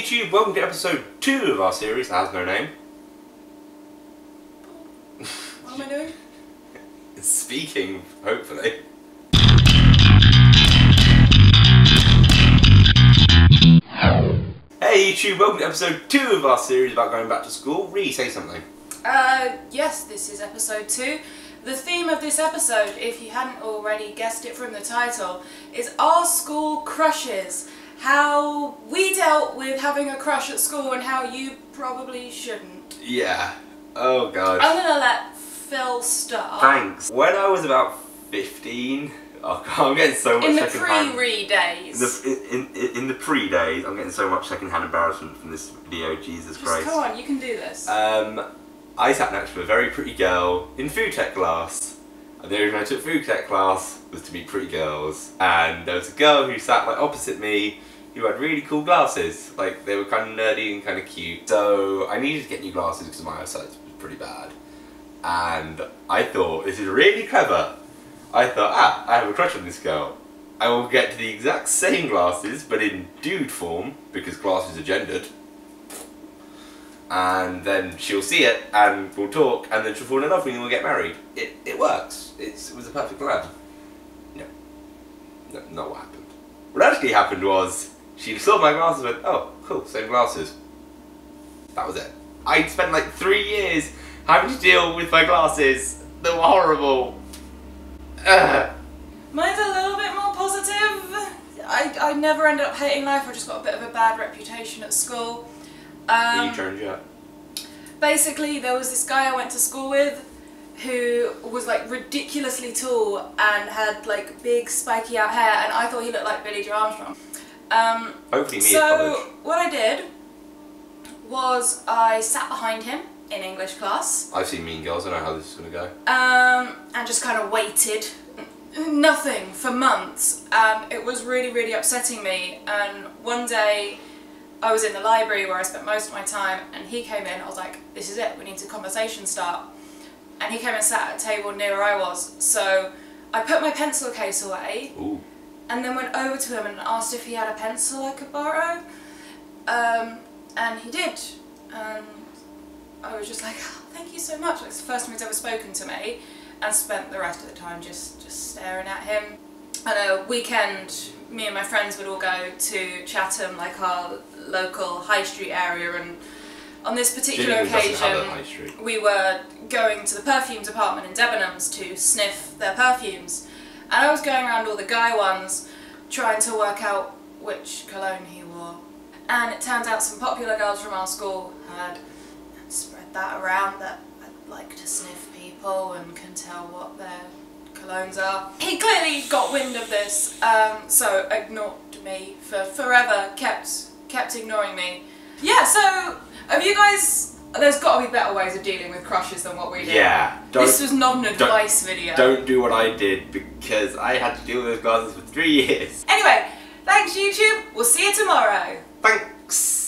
Hey YouTube, welcome to episode 2 of our series that has no name. What am I doing? Speaking, hopefully. Hey YouTube, welcome to episode 2 of our series about going back to school. Rhee, say something. Uh, yes, this is episode two. The theme of this episode, if you hadn't already guessed it from the title, is our school crushes. How we dealt with having a crush at school and how you probably shouldn't. Yeah. Oh god. I'm gonna let Phil start. Thanks. When I was about 15, oh god, I'm getting so much In the pre-Rhee days. The, in, in, in the pre-days, I'm getting so much second-hand embarrassment from this video, Jesus Just Christ. come on, you can do this. Um, I sat next to a very pretty girl in food tech class. And the reason I took food tech class was to meet pretty girls. And there was a girl who sat like opposite me who had really cool glasses. Like they were kind of nerdy and kind of cute. So I needed to get new glasses because my eyesight was pretty bad. And I thought this is really clever. I thought, ah, I have a crush on this girl. I will get the exact same glasses, but in dude form, because glasses are gendered and then she'll see it and we'll talk and then she'll fall in love with me and we'll get married. It, it works. It's, it was a perfect plan. No. No, not what happened. What actually happened was she saw my glasses and went, oh, cool, same glasses. That was it. I'd spent like three years having to deal with my glasses. They were horrible. Ugh. Mine's a little bit more positive. I, I never ended up hating life, I just got a bit of a bad reputation at school. Um, you turned you up. basically there was this guy I went to school with who was like ridiculously tall and had like big spiky out hair and I thought he looked like Billie Joe Armstrong. Um, Hopefully me so what I did was I sat behind him in English class I've seen Mean Girls, I know how this is going to go. um, and just kind of waited. Nothing for months. Um, it was really, really upsetting me. And one day, I was in the library where I spent most of my time, and he came in. I was like, "This is it. We need to conversation start." And he came and sat at a table near where I was. So I put my pencil case away, Ooh. And then went over to him and asked if he had a pencil I could borrow. Um, and he did. And I was just like, "Oh, thank you so much. It's the first time he's ever spoken to me, and spent the rest of the time just just staring at him. On a weekend, me and my friends would all go to Chatham, like our local high street area, and on this particular Gillingham doesn't have a occasion, we were going to the perfume department in Debenhams to sniff their perfumes. And I was going around all the guy ones trying to work out which cologne he wore. And it turns out some popular girls from our school had spread that around that I'd like to sniff people and can tell what their colognes are. He clearly got wind of this, um, so ignored me for forever, kept kept ignoring me. Yeah, so have you guys there's gotta be better ways of dealing with crushes than what we did. Yeah. Don't, This was not an advice video. Don't do what I did because I had to deal with those glasses for three years. Anyway, thanks YouTube. We'll see you tomorrow. Thanks.